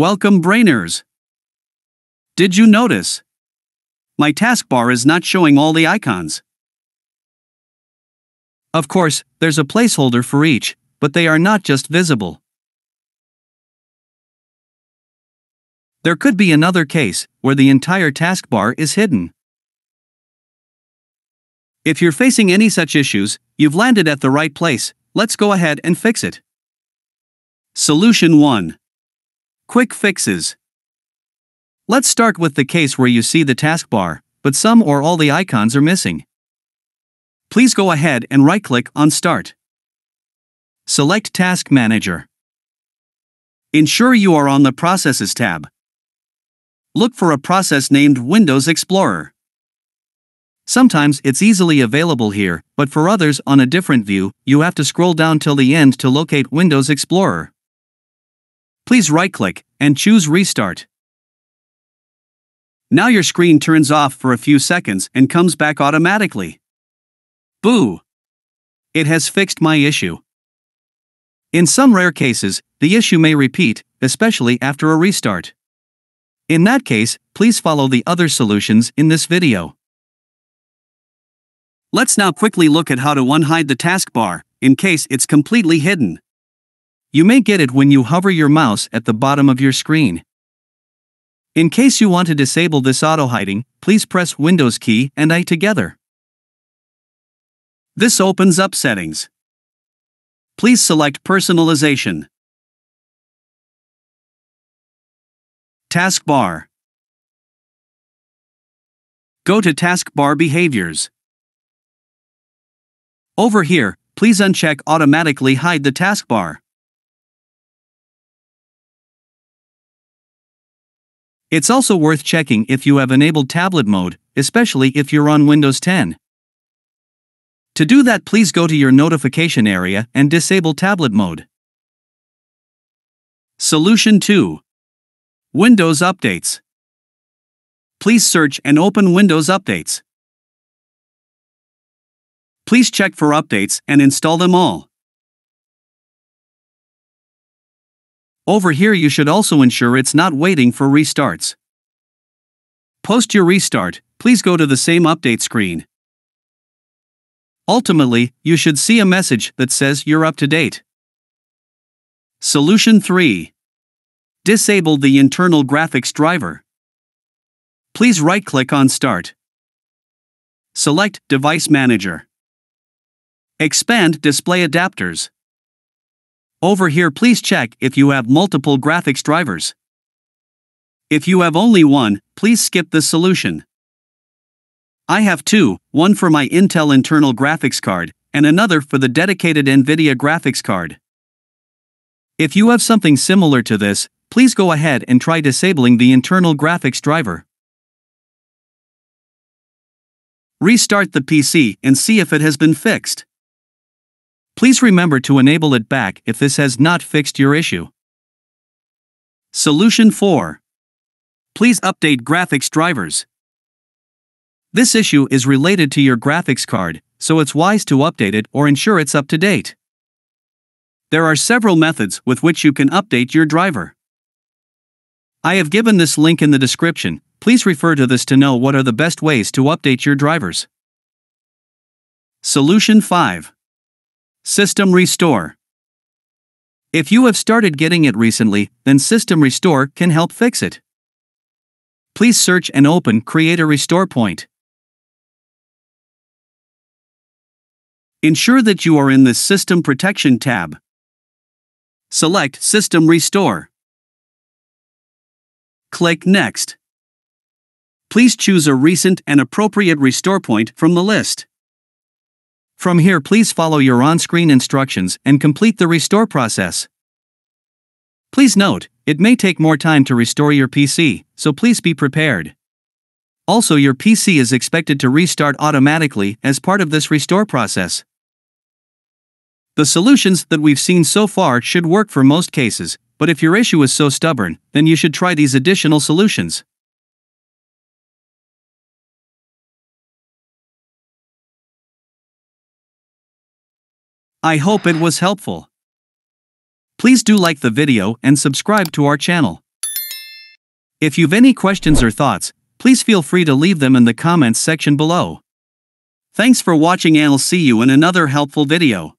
Welcome brainers! Did you notice? My taskbar is not showing all the icons. Of course, there's a placeholder for each, but they are not just visible. There could be another case where the entire taskbar is hidden. If you're facing any such issues, you've landed at the right place, let's go ahead and fix it. Solution 1 Quick Fixes Let's start with the case where you see the taskbar, but some or all the icons are missing. Please go ahead and right click on Start. Select Task Manager. Ensure you are on the Processes tab. Look for a process named Windows Explorer. Sometimes it's easily available here, but for others on a different view, you have to scroll down till the end to locate Windows Explorer. Please right click and choose Restart. Now your screen turns off for a few seconds and comes back automatically. Boo! It has fixed my issue. In some rare cases, the issue may repeat, especially after a restart. In that case, please follow the other solutions in this video. Let's now quickly look at how to unhide the taskbar, in case it's completely hidden. You may get it when you hover your mouse at the bottom of your screen. In case you want to disable this auto hiding, please press Windows key and I together. This opens up Settings. Please select Personalization. Taskbar. Go to Taskbar Behaviors. Over here, please uncheck Automatically hide the taskbar. It's also worth checking if you have enabled tablet mode, especially if you're on Windows 10. To do that please go to your notification area and disable tablet mode. Solution 2. Windows Updates. Please search and open Windows Updates. Please check for updates and install them all. Over here you should also ensure it's not waiting for restarts. Post your restart, please go to the same update screen. Ultimately, you should see a message that says you're up to date. Solution 3. Disable the internal graphics driver. Please right-click on Start. Select Device Manager. Expand Display Adapters. Over here please check if you have multiple graphics drivers. If you have only one, please skip this solution. I have two, one for my Intel internal graphics card, and another for the dedicated NVIDIA graphics card. If you have something similar to this, please go ahead and try disabling the internal graphics driver. Restart the PC and see if it has been fixed. Please remember to enable it back if this has not fixed your issue. Solution 4. Please update graphics drivers. This issue is related to your graphics card, so it's wise to update it or ensure it's up to date. There are several methods with which you can update your driver. I have given this link in the description, please refer to this to know what are the best ways to update your drivers. Solution 5 System Restore. If you have started getting it recently, then System Restore can help fix it. Please search and open Create a Restore Point. Ensure that you are in the System Protection tab. Select System Restore. Click Next. Please choose a recent and appropriate restore point from the list. From here please follow your on-screen instructions and complete the restore process. Please note, it may take more time to restore your PC, so please be prepared. Also your PC is expected to restart automatically as part of this restore process. The solutions that we've seen so far should work for most cases, but if your issue is so stubborn, then you should try these additional solutions. I hope it was helpful. Please do like the video and subscribe to our channel. If you've any questions or thoughts, please feel free to leave them in the comments section below. Thanks for watching and I'll see you in another helpful video.